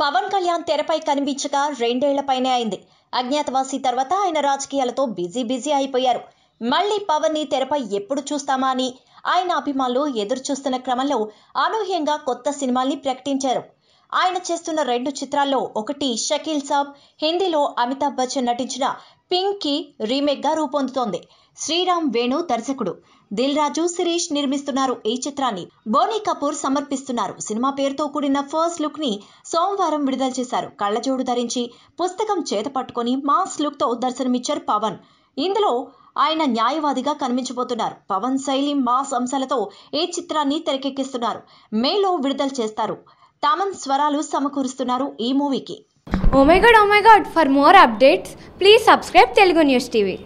పవన్ కళ్యాణ్ తెరపై కనిపించక రెండేళ్ళపైనే అయింది. అజ్ఞాతవాసి తర్వాత ఆయన రాజకీయాలతో బిజీ బిజీ అయిపోయారు. మళ్ళీ పవన్ని తెరపై ఎప్పుడు చూస్తామా అని ఆయన అభిమానులు ఎదురు చూస్తున్న క్రమంలో అనూహ్యంగా కొత్త సినిమాల్ని ప్రకటించారు. ఆయన చేస్తున్న రెండు చిత్రాల్లో ఒకటి షకీల్ సాబ్ హిందీలో అమితాబ్ బచ్చన్ నటించిన పింక్కి రీమేక్గా రూపొందుతోంది. శ్రీరామ్ వేణు దర్శకుడు. దిల్ రాజు శిరీష్ నిర్మిస్తున్నారు ఈ చిత్రాన్ని. బోనీ కపూర్ సమర్పిస్తున్నారు. సినిమా పేరుతో కూడిన ఫస్ట్ లుక్ని సోమవారం విడుదల చేశారు. కళ్ళజోడు ధరించి పుస్తకం చేత పట్టుకొని మాస్ లుక్తో దర్శనమిచ్చారు పవన్. ఇందులో ఆయన న్యాయవాదిగా కనిపించబోతున్నారు. పవన్ శైలి మాస్ అంశాలతో ఈ చిత్రాన్ని తెరకెక్కిస్తున్నారు. మేలో విడుదల చేస్తారు. తామన్ స్వరాలు సమకూరుస్తున్నారు ఈ మూవీకి. Oh my God oh my God for more updates please subscribe Telugu news TV